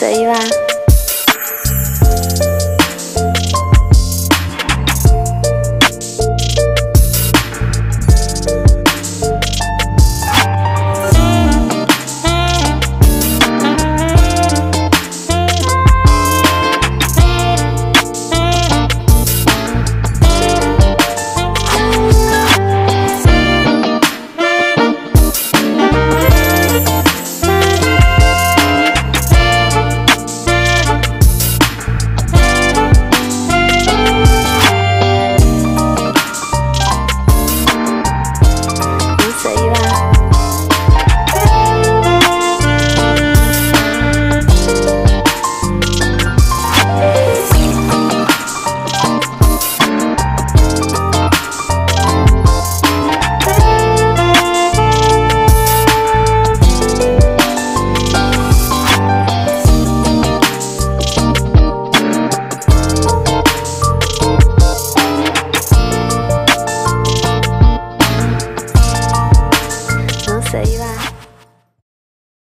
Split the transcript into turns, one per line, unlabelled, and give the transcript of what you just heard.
随意吧。